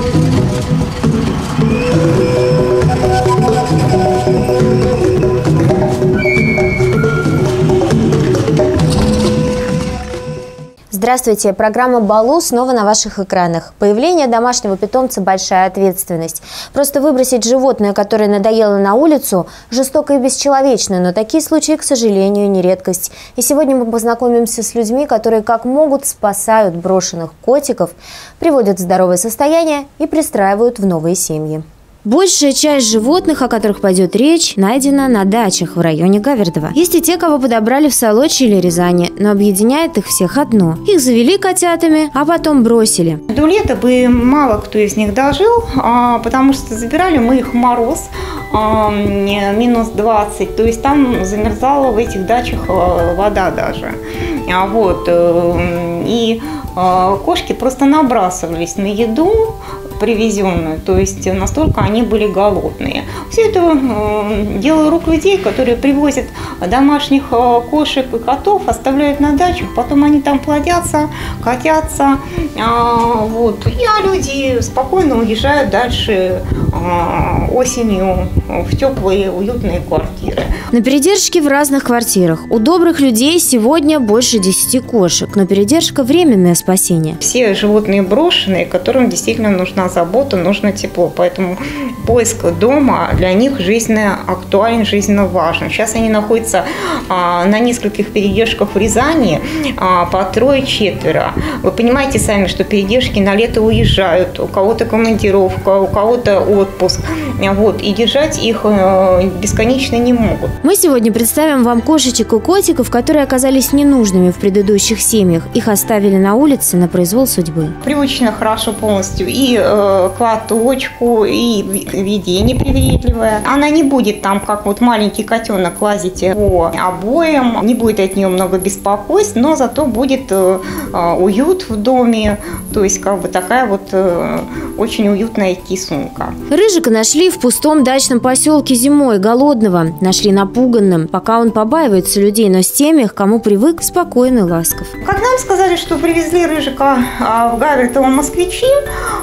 Thank you. Здравствуйте! Программа «Балу» снова на ваших экранах. Появление домашнего питомца – большая ответственность. Просто выбросить животное, которое надоело на улицу, жестоко и бесчеловечно, но такие случаи, к сожалению, не редкость. И сегодня мы познакомимся с людьми, которые как могут спасают брошенных котиков, приводят в здоровое состояние и пристраивают в новые семьи. Большая часть животных, о которых пойдет речь, найдена на дачах в районе Гавердова. Есть и те, кого подобрали в Солочи или Рязани, но объединяет их всех одно. Их завели котятами, а потом бросили. До лета бы мало кто из них дожил, а, потому что забирали мы их в мороз, а, минус 20, то есть там замерзала в этих дачах а, вода даже. Вот. Э, и кошки просто набрасывались на еду, привезенную, то есть настолько они были голодные. Все это э, дело рук людей, которые привозят домашних э, кошек и котов, оставляют на дачу, потом они там плодятся, котятся, а, вот. И а люди спокойно уезжают дальше а, осенью в теплые, уютные квартиры. На передержке в разных квартирах. У добрых людей сегодня больше 10 кошек, но передержка – временное спасение. Все животные брошенные, которым действительно нужна забота, нужно тепло. Поэтому поиск дома для них жизненно актуален, жизненно важен. Сейчас они находятся а, на нескольких передержках в Рязани а, по трое-четверо. Вы понимаете сами, что передержки на лето уезжают, у кого-то командировка, у кого-то отпуск. Вот, и держать их э, бесконечно не могут. Мы сегодня представим вам кошечек и котиков, которые оказались ненужными в предыдущих семьях. Их оставили на улице на произвол судьбы. Привычно хорошо полностью и э, к и ведение привередливое. Она не будет там, как вот маленький котенок, лазить по обоям, не будет от нее много беспокойств, но зато будет э, э, уют в доме, то есть как бы такая вот э, очень уютная кисунка. Рыжика нашли в пустом дачном поселке зимой, голодного. Нашли напуганным, пока он побаивается людей, но с теми, к кому привык, спокойный, ласков. Как нам сказали, что привезли Рыжика а, в Гавертово москвичи,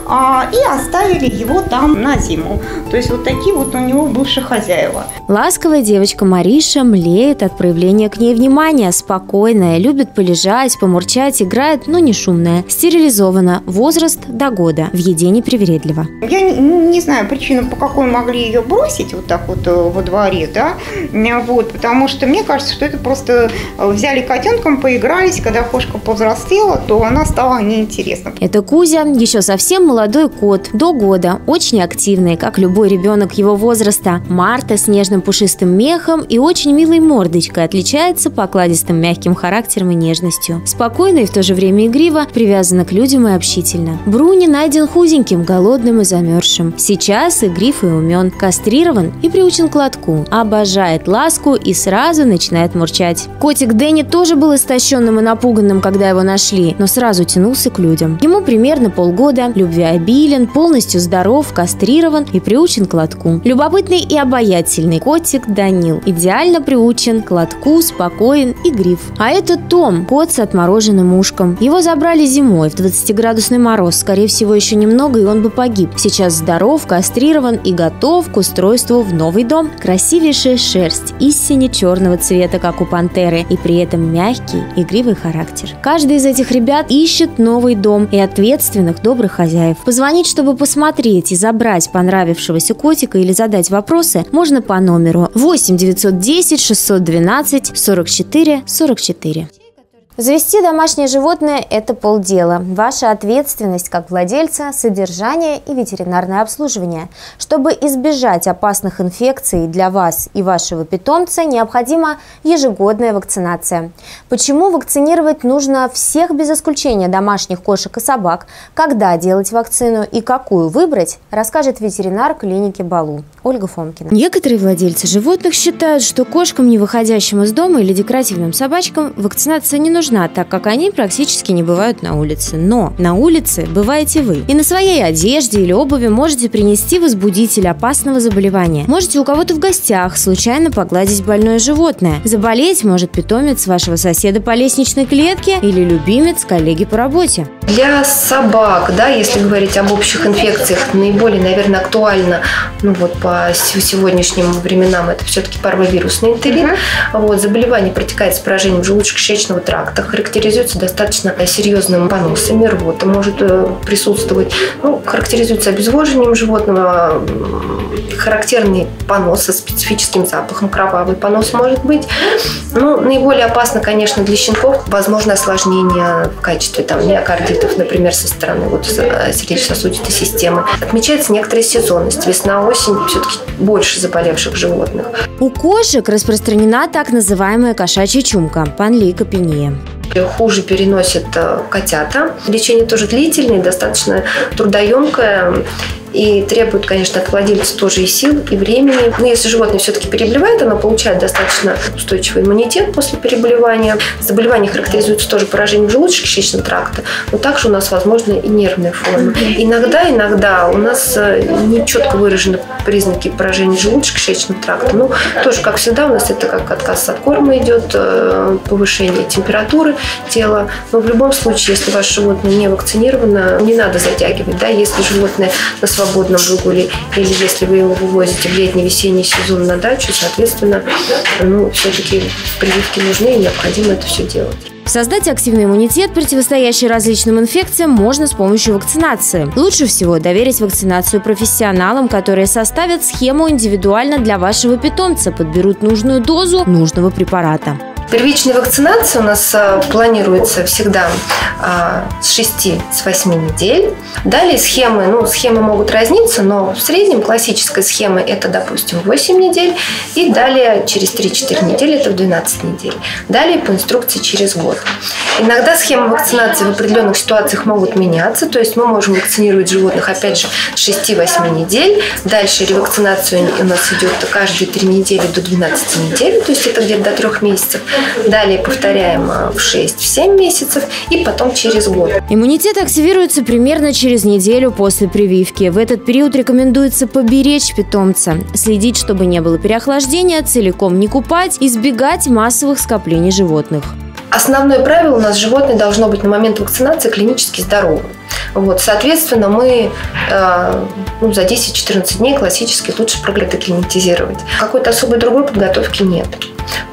а, и оставили его там на зиму. То есть вот такие вот у него бывшие хозяева. Ласковая девочка Мариша млеет от проявления к ней внимания, спокойная, любит полежать, помурчать, играет, но не шумная. Стерилизована, возраст до года, в еде не привередлива. Я не, не знаю причину, по какой могли ее бросить вот так вот э, во дворе, да, вот, потому что мне кажется, что это просто э, взяли котенком, поигрались, когда кошка повзрослела, то она стала неинтересна. Это Кузя, еще совсем молодой кот, до года, очень активный, как любой ребенок его возраста. Марта с нежным пушистым мехом и очень милой мордочкой отличается покладистым мягким характером и нежностью. Спокойно и в то же время игриво, привязана к людям и общительно. Бруни найден худеньким, голодным и замерзшим. Сейчас игрив и умен, кастрирован и приучен к лотку. Обожает ласку и сразу начинает мурчать. Котик Дэнни тоже был истощенным и напуганным, когда его нашли, но сразу тянулся к людям. Ему примерно полгода, любви обилен, полностью здоров, кастрирован и приучен к лотку. Любопытный и обаятельный котик Данил идеально приучен к лотку, спокоен и гриф. А это Том, кот с отмороженным ушком. Его забрали зимой в 20-градусный мороз. Скорее всего, еще немного, и он бы погиб. Сейчас здоров, кастрирован и готов к устройству в новый дом. Красивейшая шерсть, истине черного цвета, как у пантеры, и при этом мягкий, игривый характер. Каждый из этих ребят ищет новый дом и ответственных, добрых хозяев. Позвонить, чтобы посмотреть и забрать понравившегося котика или задать вопросы, можно по номеру 8 910 612 44 44. Завести домашнее животное – это полдела. Ваша ответственность как владельца – содержание и ветеринарное обслуживание. Чтобы избежать опасных инфекций для вас и вашего питомца, необходима ежегодная вакцинация. Почему вакцинировать нужно всех без исключения домашних кошек и собак, когда делать вакцину и какую выбрать, расскажет ветеринар клиники Балу Ольга Фомкина. Некоторые владельцы животных считают, что кошкам, не выходящим из дома или декоративным собачкам, вакцинация не нужна сложно, так как они практически не бывают на улице. Но на улице бываете вы. И на своей одежде или обуви можете принести возбудитель опасного заболевания. Можете у кого-то в гостях случайно погладить больное животное. Заболеть может питомец вашего соседа по лестничной клетке или любимец коллеги по работе. Для собак, да, если говорить об общих инфекциях, наиболее, наверное, актуально, ну вот по сегодняшним временам, это все-таки парвовирусный энтерит. Uh-huh. Вот, заболевание протекает с поражением желудочно-кишечного тракта, характеризуется достаточно серьезным поносами, рвота может э, присутствовать. Ну, характеризуется обезвоживанием животного, характерный понос со специфическим запахом, кровавый понос может быть. Ну, наиболее опасно, конечно, для щенков, возможно осложнение в качестве там, миокардитов, например, со стороны вот, сердечно-сосудистой системы. Отмечается некоторая сезонность. Весна, осень все-таки больше заболевших животных. У кошек распространена так называемая кошачья чумка – панлейкопения хуже переносят э, котята. Лечение тоже длительное, достаточно трудоемкое и требует, конечно, от владельца тоже и сил, и времени. Но если животное все-таки переболевает, оно получает достаточно устойчивый иммунитет после переболевания. Заболевание характеризуется тоже поражением желудочно-кишечного тракта, но также у нас возможны и нервные формы. Иногда, иногда у нас э, не четко выражены признаки поражения желудочно-кишечного тракта. Ну, тоже, как всегда, у нас это как отказ от корма идет, э, повышение температуры тела. Но в любом случае, если ваше животное не вакцинировано, не надо затягивать. Да? Если животное на свободном выгуле, или если вы его вывозите в летний-весенний сезон на дачу, соответственно, ну, все-таки прививки нужны и необходимо это все делать. Создать активный иммунитет, противостоящий различным инфекциям, можно с помощью вакцинации. Лучше всего доверить вакцинацию профессионалам, которые составят схему индивидуально для вашего питомца, подберут нужную дозу нужного препарата. Первичная вакцинация у нас а, планируется всегда а, с 6-8 недель. Далее схемы, ну, схемы могут разниться, но в среднем классическая схема это, допустим, 8 недель. И далее через 3-4 недели это в 12 недель. Далее по инструкции через год. Иногда схемы вакцинации в определенных ситуациях могут меняться, то есть мы можем вакцинировать животных, опять же, с 6-8 недель. Дальше ревакцинацию у нас идет каждые 3 недели до 12 недель, то есть это где-то до 3 месяцев. Далее повторяем а, в 6-7 месяцев и потом через год. Иммунитет активируется примерно через неделю после прививки. В этот период рекомендуется поберечь питомца, следить, чтобы не было переохлаждения, целиком не купать, избегать массовых скоплений животных. Основное правило у нас животное должно быть на момент вакцинации клинически здоровым. Вот, соответственно, мы э, ну, за 10-14 дней классически лучше проглядоклинитизировать. Какой-то особой другой подготовки нет.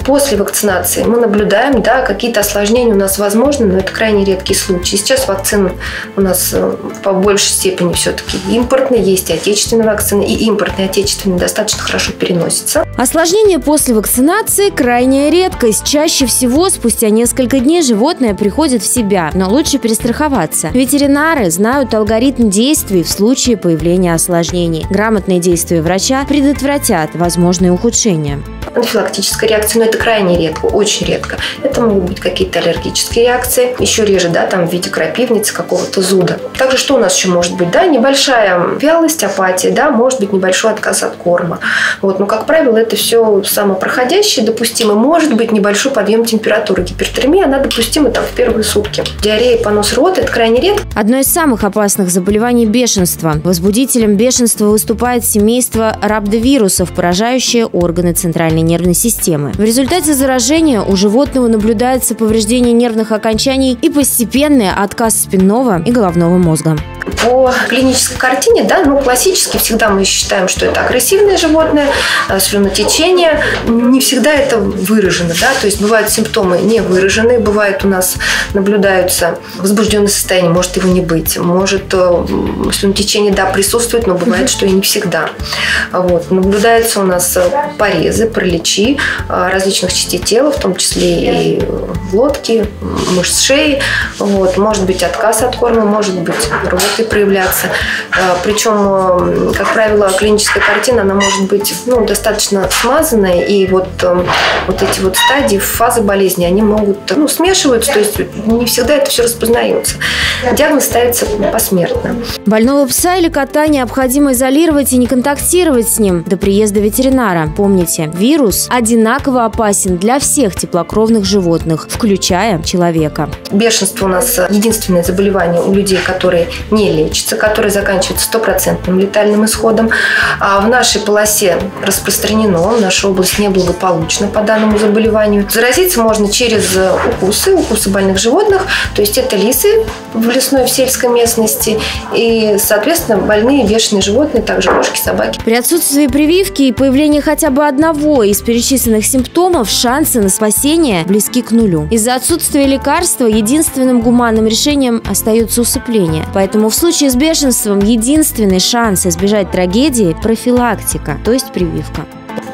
После вакцинации мы наблюдаем, да, какие-то осложнения у нас возможны, но это крайне редкий случай. Сейчас вакцины у нас э, по большей степени все-таки импортные, есть и отечественные вакцины, и импортные, и отечественные достаточно хорошо переносятся. Осложнения после вакцинации – крайняя редкость. Чаще всего спустя несколько дней животное приходит в себя, но лучше перестраховаться. Ветеринары знают алгоритм действий в случае появления осложнений. Грамотные действия врача предотвратят возможные ухудшения анафилактической реакции, но это крайне редко, очень редко. Это могут быть какие-то аллергические реакции, еще реже, да, там в виде крапивницы, какого-то зуда. Также что у нас еще может быть, да, небольшая вялость, апатия, да, может быть небольшой отказ от корма. Вот, но, как правило, это все самопроходящее, допустимо. Может быть небольшой подъем температуры. Гипертермия, она допустима там в первые сутки. Диарея, понос рот – это крайне редко. Одно из самых опасных заболеваний – бешенство. Возбудителем бешенства выступает семейство рhabдовирусов, поражающее органы центральной нервной системы. В результате заражения у животного наблюдается повреждение нервных окончаний и постепенный отказ спинного и головного мозга. По клинической картине, да, ну, классически всегда мы считаем, что это агрессивное животное, э, слюнотечение. Не всегда это выражено, да, то есть бывают симптомы не выраженные, бывает у нас наблюдаются возбужденное состояние, может его не быть, может э, слюнотечение, да, присутствует, но бывает, что и не всегда. Вот. Наблюдаются у нас э, порезы, пролечи различных частей тела, в том числе и лодки, мышц шеи. Вот. Может быть отказ от корма, может быть и проявляться. А, Причем, как правило, клиническая картина, она может быть ну, достаточно смазанная, и вот, эм, вот эти вот стадии, фазы болезни, они могут ну, смешиваются, то есть не всегда это все распознается. Диагноз ставится посмертно. Больного пса или кота необходимо изолировать и не контактировать с ним до приезда ветеринара. Помните, вирус вирус одинаково опасен для всех теплокровных животных, включая человека. Бешенство у нас единственное заболевание у людей, которые не лечатся, которые заканчиваются стопроцентным летальным исходом. А в нашей полосе распространено, наша область неблагополучна по данному заболеванию. Заразиться можно через укусы, укусы больных животных, то есть это лисы в лесной, в сельской местности, и, соответственно, больные бешеные животные, также кошки, собаки. При отсутствии прививки и появлении хотя бы одного из перечисленных симптомов шансы на спасение близки к нулю. Из-за отсутствия лекарства единственным гуманным решением остается усыпление. Поэтому в случае с бешенством единственный шанс избежать трагедии – профилактика, то есть прививка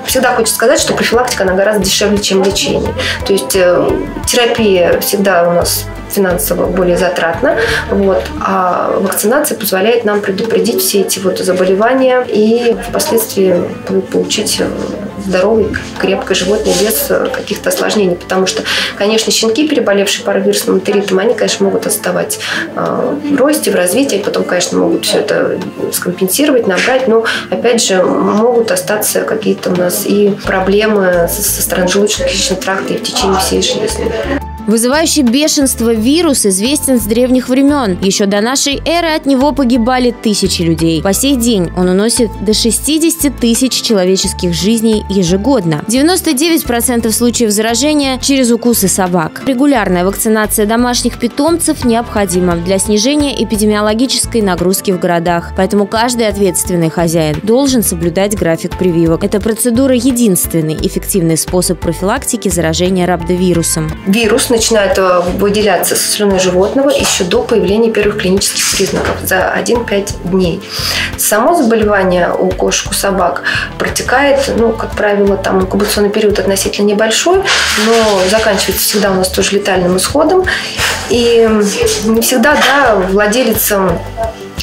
всегда хочется сказать, что профилактика, она гораздо дешевле, чем лечение. То есть э, терапия всегда у нас финансово более затратно, вот, а вакцинация позволяет нам предупредить все эти вот заболевания и впоследствии получить здоровый, крепкое животное без каких-то осложнений. Потому что, конечно, щенки, переболевшие паровирусным энтеритом, они, конечно, могут отставать э, в росте, в развитии, потом, конечно, могут все это скомпенсировать, набрать, но, опять же, могут остаться какие-то у нас и проблемы со стороны желудочно-кишечного тракта и в течение всей жизни. Вызывающий бешенство вирус известен с древних времен. Еще до нашей эры от него погибали тысячи людей. По сей день он уносит до 60 тысяч человеческих жизней ежегодно. 99% случаев заражения через укусы собак. Регулярная вакцинация домашних питомцев необходима для снижения эпидемиологической нагрузки в городах. Поэтому каждый ответственный хозяин должен соблюдать график прививок. Эта процедура единственный эффективный способ профилактики заражения рабдовирусом. Вирус начинает э, выделяться со слюны животного еще до появления первых клинических признаков за 1-5 дней. Само заболевание у кошек, у собак протекает, ну, как правило, там инкубационный период относительно небольшой, но заканчивается всегда у нас тоже летальным исходом. И не всегда, да, владелец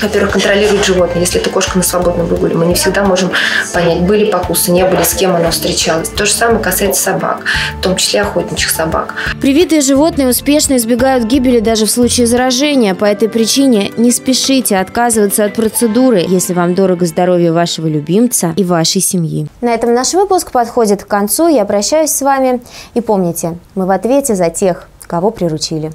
во-первых, контролирует животное. Если это кошка на свободном выгуле, мы не всегда можем понять, были покусы, не были, с кем она встречалась. То же самое касается собак, в том числе охотничьих собак. Привитые животные успешно избегают гибели даже в случае заражения. По этой причине не спешите отказываться от процедуры, если вам дорого здоровье вашего любимца и вашей семьи. На этом наш выпуск подходит к концу. Я прощаюсь с вами. И помните, мы в ответе за тех, кого приручили.